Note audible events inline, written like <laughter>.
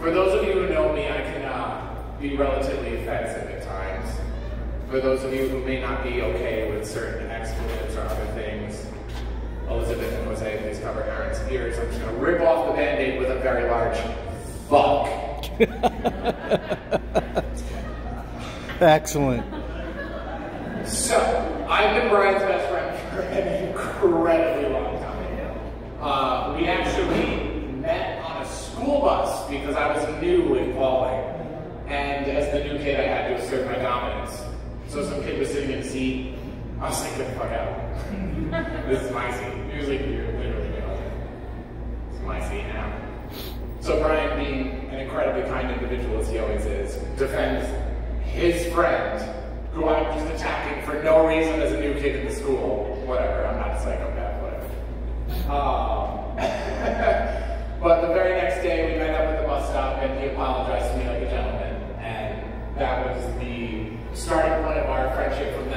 For those of you who know me, I can uh, be relatively offensive at times. For those of you who may not be okay with certain expletives or other things, Elizabeth and Jose, please cover Aaron's ears. I'm just going to rip off the band-aid with a very large fuck. <laughs> Excellent. So, I've been Brian's best friend for an incredibly long time. Because I was new in Pawling. And as the new kid, I had to assert my dominance. So some kid was sitting in a seat. I was like, get the fuck out. <laughs> this is my seat. He was like, you're literally going. Is my seat now. So Brian, being an incredibly kind individual as he always is, defends his friend, who I'm just attacking for no reason as a new kid in the school. Whatever, I'm not a psychopath, whatever. Um, but the very next day, we met up at the bus stop, and he apologized to me like a gentleman, and that was the starting point of our friendship from